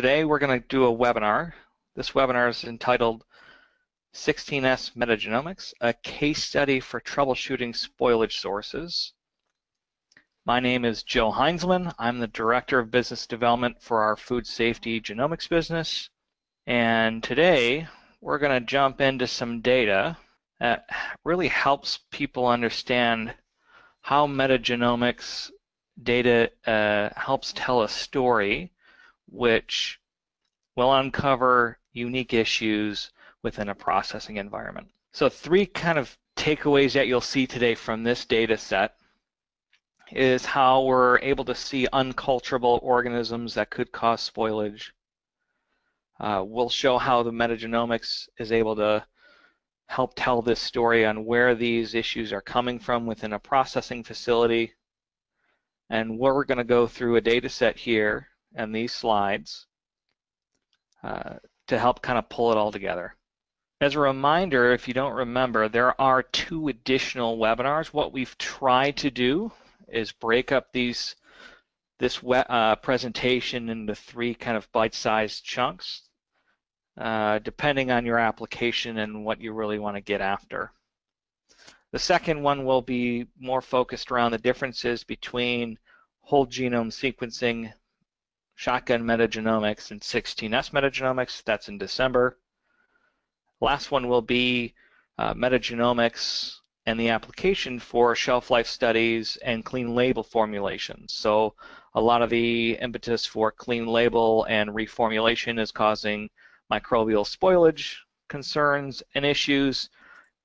today we're going to do a webinar. This webinar is entitled 16S Metagenomics, a case study for troubleshooting spoilage sources. My name is Joe Heinzelman. I'm the Director of Business Development for our Food Safety Genomics business. And today we're going to jump into some data that really helps people understand how metagenomics data uh, helps tell a story which will uncover unique issues within a processing environment. So three kind of takeaways that you'll see today from this data set is how we're able to see unculturable organisms that could cause spoilage. Uh, we'll show how the metagenomics is able to help tell this story on where these issues are coming from within a processing facility. And we're going to go through a data set here and these slides uh, to help kind of pull it all together. As a reminder, if you don't remember, there are two additional webinars. What we've tried to do is break up these this uh, presentation into three kind of bite-sized chunks, uh, depending on your application and what you really want to get after. The second one will be more focused around the differences between whole genome sequencing, shotgun metagenomics, and 16S metagenomics. That's in December. Last one will be uh, metagenomics and the application for shelf life studies and clean label formulations. So a lot of the impetus for clean label and reformulation is causing microbial spoilage concerns and issues.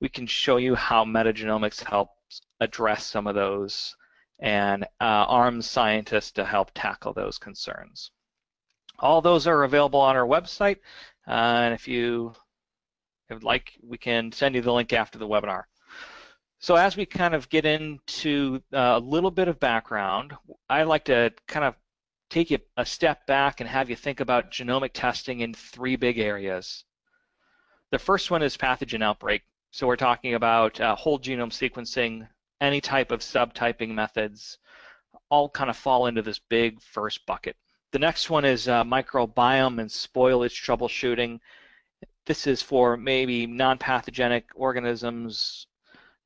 We can show you how metagenomics helps address some of those and uh, arms scientists to help tackle those concerns. All those are available on our website, uh, and if you would like, we can send you the link after the webinar. So as we kind of get into uh, a little bit of background, I like to kind of take you a step back and have you think about genomic testing in three big areas. The first one is pathogen outbreak. So we're talking about uh, whole genome sequencing, any type of subtyping methods, all kind of fall into this big first bucket. The next one is uh, microbiome and spoilage troubleshooting. This is for maybe non-pathogenic organisms,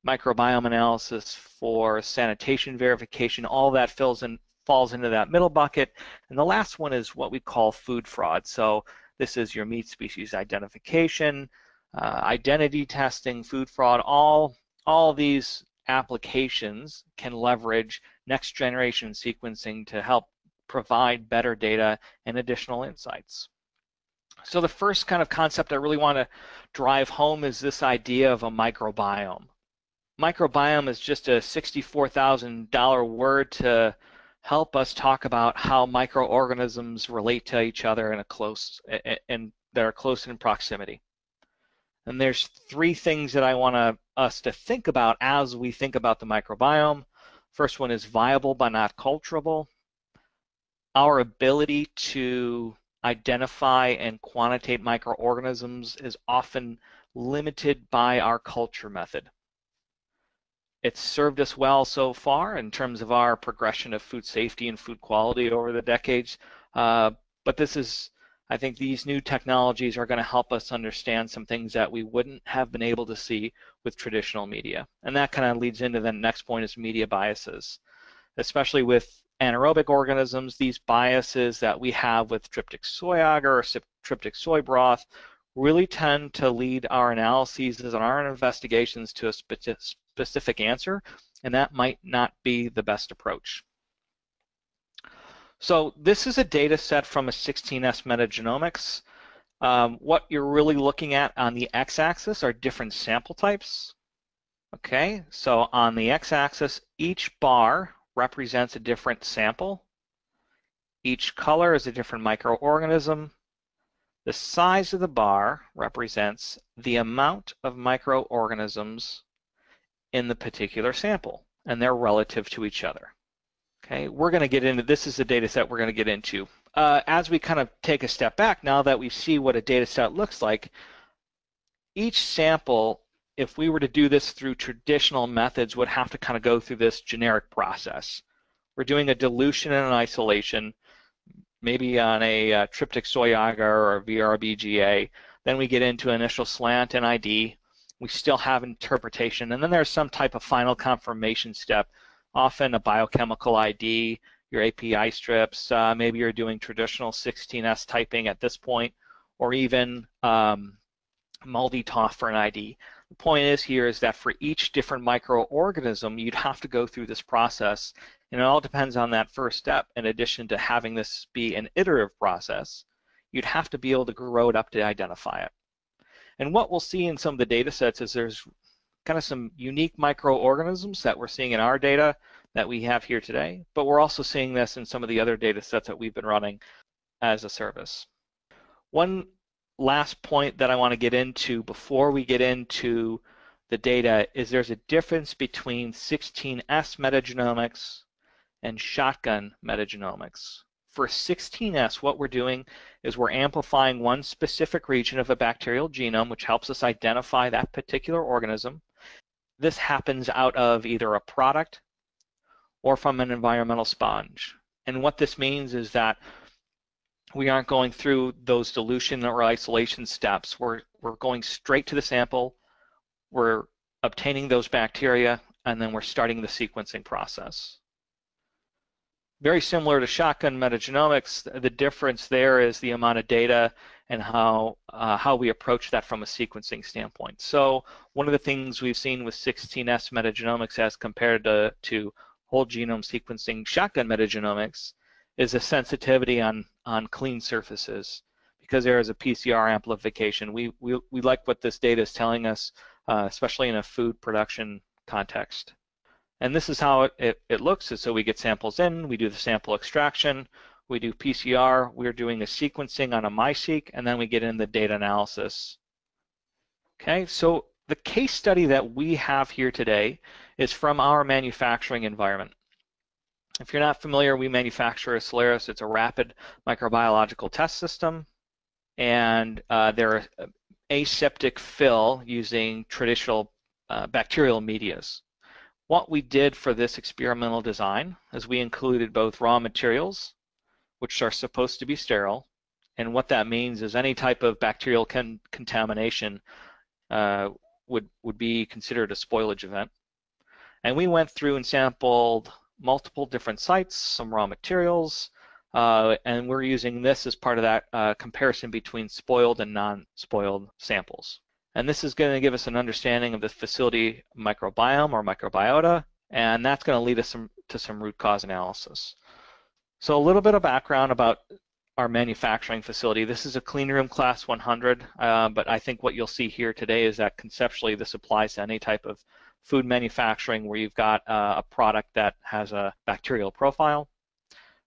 microbiome analysis for sanitation verification, all that fills in falls into that middle bucket. And the last one is what we call food fraud. So this is your meat species identification, uh, identity testing, food fraud, all, all these applications can leverage next generation sequencing to help provide better data and additional insights. So the first kind of concept I really want to drive home is this idea of a microbiome microbiome is just a $64,000 word to help us talk about how microorganisms relate to each other in a close and that are close in proximity. And there's three things that I want to, us to think about as we think about the microbiome. First one is viable but not culturable. Our ability to identify and quantitate microorganisms is often limited by our culture method it's served us well so far in terms of our progression of food safety and food quality over the decades. Uh, but this is, I think these new technologies are going to help us understand some things that we wouldn't have been able to see with traditional media. And that kind of leads into the next point is media biases. Especially with anaerobic organisms, these biases that we have with tryptic soy agar or tryptic soy broth really tend to lead our analyses and our investigations to a specific answer, and that might not be the best approach. So this is a data set from a 16S metagenomics. Um, what you're really looking at on the x-axis are different sample types. Okay, so on the x-axis, each bar represents a different sample. Each color is a different microorganism. The size of the bar represents the amount of microorganisms in the particular sample, and they're relative to each other. Okay, we're going to get into this is the data set we're going to get into. Uh, as we kind of take a step back, now that we see what a data set looks like, each sample, if we were to do this through traditional methods, would have to kind of go through this generic process. We're doing a dilution and an isolation. maybe on a uh, tryptic soy agar or VRBGA. Then we get into initial slant and ID. We still have interpretation. And then there's some type of final confirmation step, often a biochemical ID, your API strips, uh, maybe you're doing traditional 16S typing at this point, or even um, MALDI-TOF for an ID. The point is here is that for each different microorganism, you'd have to go through this process, and it all depends on that first step. In addition to having this be an iterative process, you'd have to be able to grow it up to identify it. And what we'll see in some of the data sets is there's kind of some unique microorganisms that we're seeing in our data that we have here today, but we're also seeing this in some of the other data sets that we've been running as a service. One last point that I want to get into before we get into the data is there's a difference between 16S metagenomics and shotgun metagenomics. For 16S, what we're doing is we're amplifying one specific region of a bacterial genome, which helps us identify that particular organism. This happens out of either a product or from an environmental sponge. And what this means is that we aren't going through those dilution or isolation steps. We're, we're going straight to the sample, we're obtaining those bacteria, and then we're starting the sequencing process. Very similar to shotgun metagenomics, the difference there is the amount of data and how, uh, how we approach that from a sequencing standpoint. So one of the things we've seen with 16S metagenomics as compared to, to whole genome sequencing shotgun metagenomics is a sensitivity on, on clean surfaces because there is a PCR amplification. We, we, we like what this data is telling us, uh, especially in a food production context. And this is how it, it, it looks. So we get samples in, we do the sample extraction, we do PCR, we're doing a sequencing on a MiSeq, and then we get in the data analysis. Okay, so the case study that we have here today is from our manufacturing environment. If you're not familiar, we manufacture a Soleris. It's a rapid microbiological test system, and uh, they're aseptic fill using traditional uh, bacterial medias. What we did for this experimental design is we included both raw materials, which are supposed to be sterile, and what that means is any type of bacterial con contamination uh, would, would be considered a spoilage event. And we went through and sampled multiple different sites, some raw materials, uh, and we're using this as part of that uh, comparison between spoiled and non-spoiled samples. And this is going to give us an understanding of the facility microbiome or microbiota, and that's going to lead us some, to some root cause analysis. So a little bit of background about our manufacturing facility. This is a clean room class 100, uh, but I think what you'll see here today is that conceptually this applies to any type of food manufacturing where you've got uh, a product that has a bacterial profile.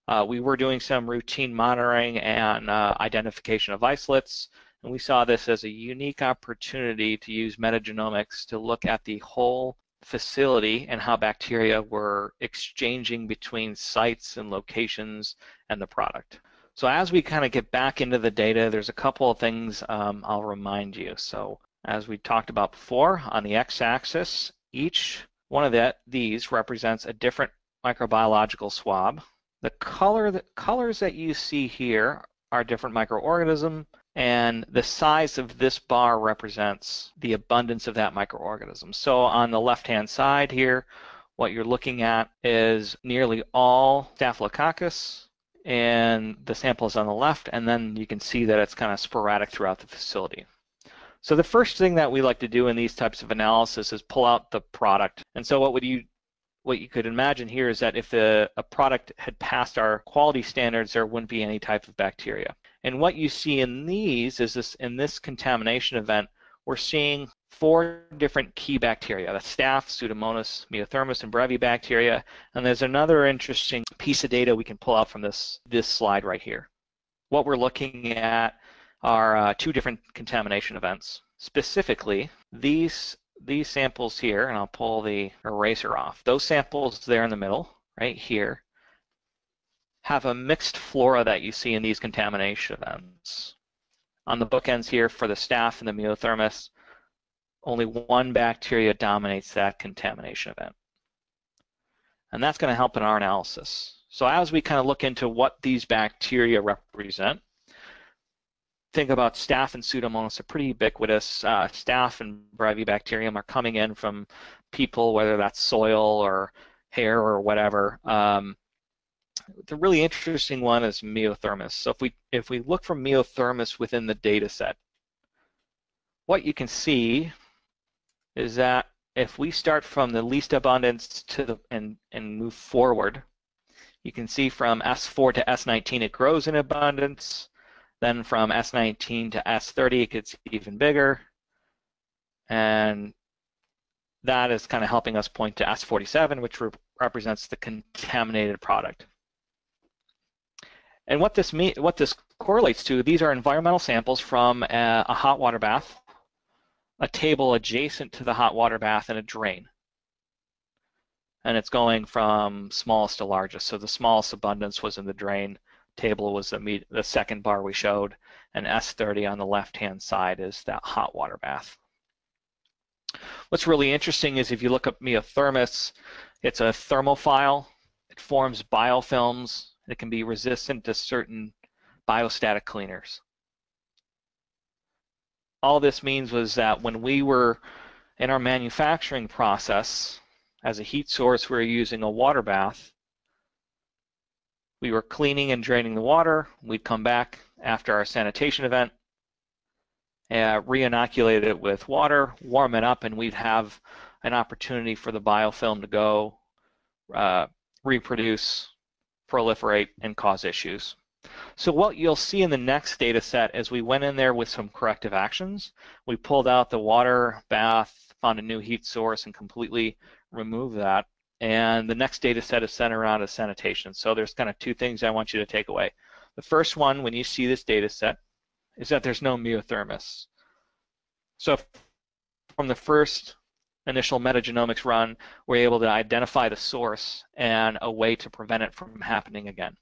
Uh, we were doing some routine monitoring and uh, identification of isolates, and we saw this as a unique opportunity to use metagenomics to look at the whole facility and how bacteria were exchanging between sites and locations and the product. So as we kind of get back into the data, there's a couple of things um, I'll remind you. So as we talked about before, on the x-axis each one of that, these represents a different microbiological swab. The color the colors that you see here are different microorganism, and the size of this bar represents the abundance of that microorganism. So on the left-hand side here, what you're looking at is nearly all Staphylococcus, and the sample is on the left, and then you can see that it's kind of sporadic throughout the facility. So the first thing that we like to do in these types of analysis is pull out the product. And so what would you what you could imagine here is that if a product had passed our quality standards, there wouldn't be any type of bacteria. And what you see in these is this in this contamination event, we're seeing four different key bacteria, the staph, Pseudomonas, Meiothermus, and Brevibacteria. And there's another interesting piece of data we can pull out from this, this slide right here. What we're looking at are uh, two different contamination events. Specifically, these these samples here, and I'll pull the eraser off. Those samples there in the middle, right here, have a mixed flora that you see in these contamination events. On the bookends here for the staph and the Meiothermus, only one bacteria dominates that contamination event. And that's going to help in our analysis. So as we kind of look into what these bacteria represent, think about staph and pseudomonas are pretty ubiquitous. Uh, staph and brevibacterium are coming in from people, whether that's soil or hair or whatever. Um, the really interesting one is Meiothermus. So if we if we look for Meiothermus within the data set, what you can see is that if we start from the least abundance to the and and move forward, you can see from S4 to S19 it grows in abundance. Then from S19 to S30 it gets even bigger. And that is kind of helping us point to S47, which re represents the contaminated product. And what this mean, what this correlates to, these are environmental samples from a, a hot water bath, a table adjacent to the hot water bath, and a drain. And it's going from smallest to largest. So the smallest abundance was in the drain. Table was the, the second bar we showed, and S30 on the left-hand side is that hot water bath. What's really interesting is if you look up Meiothermus, it's a thermophile. It forms biofilms it can be resistant to certain biostatic cleaners. All this means was that when we were in our manufacturing process, as a heat source, we were using a water bath. We were cleaning and draining the water. We'd come back after our sanitation event, uh, re-inoculate it with water, warm it up, and we'd have an opportunity for the biofilm to go uh, reproduce proliferate and cause issues. So what you'll see in the next data set is we went in there with some corrective actions. We pulled out the water bath, found a new heat source, and completely removed that. And the next data set is centered around a sanitation. So there's kind of two things I want you to take away. The first one, when you see this data set, is that there's no meiothermus. So from the first initial metagenomics run, we're able to identify the source and a way to prevent it from happening again.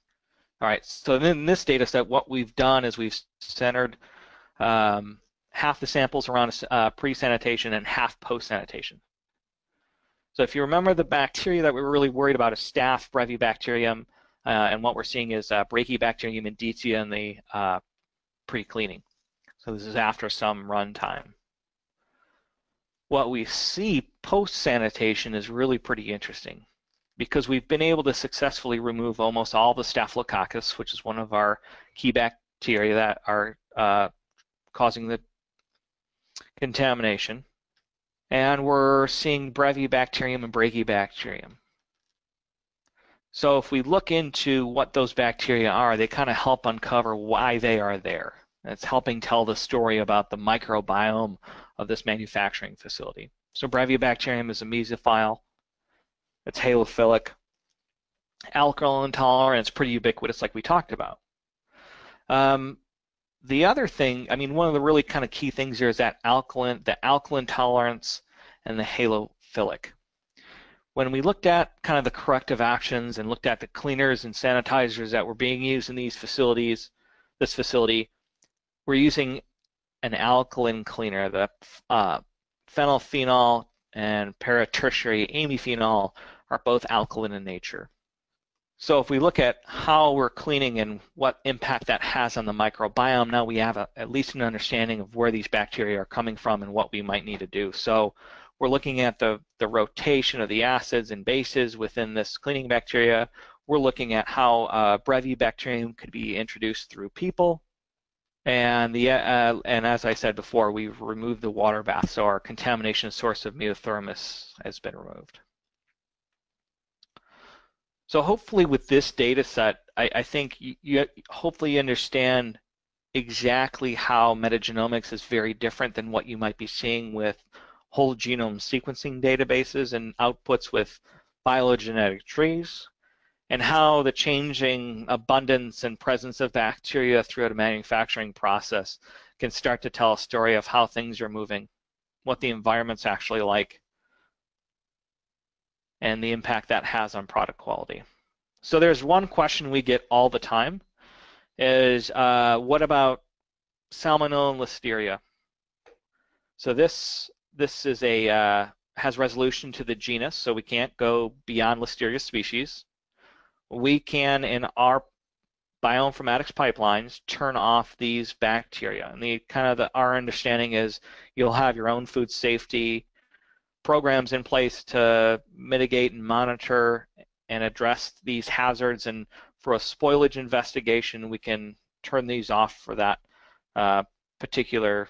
All right, so in this data set, what we've done is we've centered um, half the samples around uh, pre-sanitation and half post-sanitation. So if you remember the bacteria that we were really worried about is staph, brevibacterium, uh, and what we're seeing is uh, Brachybacterium indicia in the uh, pre-cleaning. So this is after some run time what we see post sanitation is really pretty interesting because we've been able to successfully remove almost all the staphylococcus, which is one of our key bacteria that are uh, causing the contamination. And we're seeing Brevibacterium and Brachybacterium. So if we look into what those bacteria are, they kind of help uncover why they are there. It's helping tell the story about the microbiome of this manufacturing facility. So Brevibacterium is a mesophile. It's halophilic. Alcohol intolerant, it's pretty ubiquitous like we talked about. Um, the other thing, I mean, one of the really kind of key things here is that alkaline, the alkaline tolerance and the halophilic. When we looked at kind of the corrective actions and looked at the cleaners and sanitizers that were being used in these facilities, this facility, we're using an alkaline cleaner. The uh, phenylphenol and paratertiary amylphenol are both alkaline in nature. So if we look at how we're cleaning and what impact that has on the microbiome, now we have a, at least an understanding of where these bacteria are coming from and what we might need to do. So we're looking at the, the rotation of the acids and bases within this cleaning bacteria. We're looking at how uh, Brevibacterium could be introduced through people and the uh, and as I said before, we've removed the water bath, so our contamination source of Meiothermus has been removed. So hopefully with this data set, I, I think you, you hopefully understand exactly how metagenomics is very different than what you might be seeing with whole genome sequencing databases and outputs with phylogenetic trees and how the changing abundance and presence of bacteria throughout a manufacturing process can start to tell a story of how things are moving, what the environment's actually like, and the impact that has on product quality. So there's one question we get all the time is uh, what about salmonella and listeria? So this this is a uh, has resolution to the genus, so we can't go beyond listeria species. We can, in our bioinformatics pipelines, turn off these bacteria. And the kind of the, our understanding is you'll have your own food safety programs in place to mitigate and monitor and address these hazards. And for a spoilage investigation, we can turn these off for that uh, particular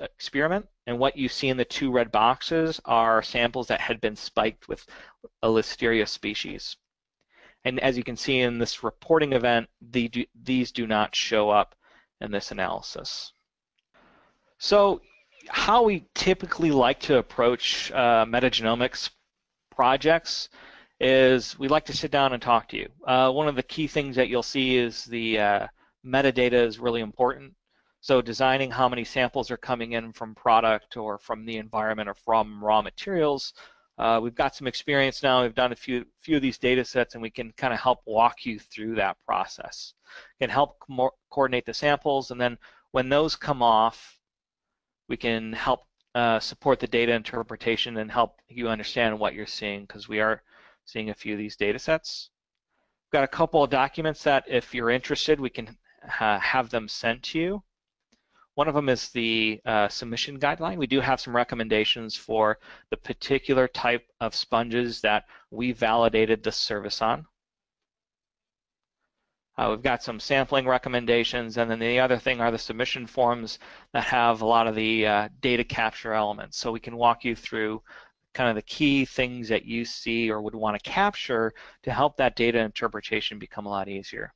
experiment. And what you see in the two red boxes are samples that had been spiked with a Listeria species. And as you can see in this reporting event, the, these do not show up in this analysis. So how we typically like to approach uh, metagenomics projects is we like to sit down and talk to you. Uh, one of the key things that you'll see is the uh, metadata is really important. So designing how many samples are coming in from product or from the environment or from raw materials uh, we've got some experience now. We've done a few few of these data sets, and we can kind of help walk you through that process. Can help coordinate the samples, and then when those come off, we can help uh, support the data interpretation and help you understand what you're seeing because we are seeing a few of these data sets. We've got a couple of documents that if you're interested, we can uh, have them sent to you. One of them is the uh, submission guideline. We do have some recommendations for the particular type of sponges that we validated the service on. Uh, we've got some sampling recommendations, and then the other thing are the submission forms that have a lot of the uh, data capture elements. So we can walk you through kind of the key things that you see or would want to capture to help that data interpretation become a lot easier.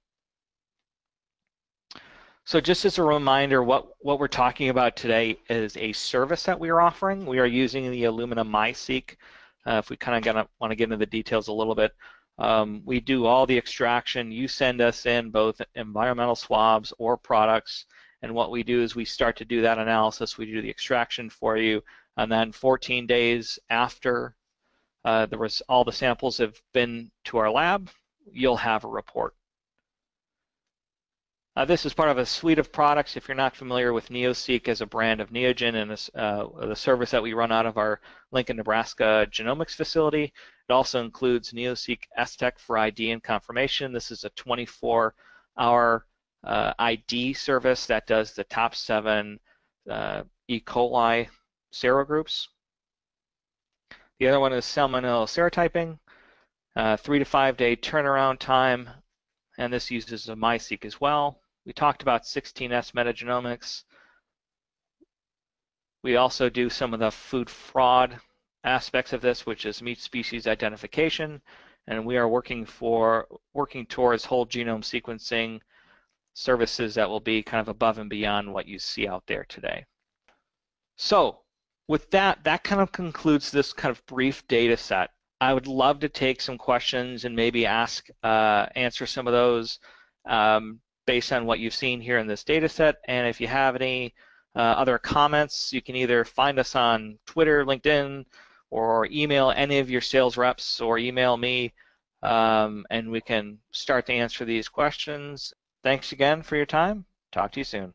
So just as a reminder, what, what we're talking about today is a service that we are offering. We are using the Illumina MiSeq. Uh, if we kind of want to get into the details a little bit, um, we do all the extraction. You send us in both environmental swabs or products, and what we do is we start to do that analysis. We do the extraction for you, and then 14 days after uh, all the samples have been to our lab, you'll have a report. Uh, this is part of a suite of products. If you're not familiar with NeoSeq as a brand of Neogen and this, uh, the service that we run out of our Lincoln, Nebraska genomics facility, it also includes NeoSeq STEC for ID and confirmation. This is a 24-hour uh, ID service that does the top seven uh, E. coli serogroups. The other one is salmonella serotyping, uh, three to five day turnaround time, and this uses a MiSeq as well. We talked about 16S metagenomics. We also do some of the food fraud aspects of this, which is meat species identification, and we are working for working towards whole genome sequencing services that will be kind of above and beyond what you see out there today. So with that, that kind of concludes this kind of brief data set. I would love to take some questions and maybe ask, uh, answer some of those. Um, based on what you've seen here in this data set. And if you have any uh, other comments, you can either find us on Twitter, LinkedIn, or email any of your sales reps or email me, um, and we can start to answer these questions. Thanks again for your time. Talk to you soon.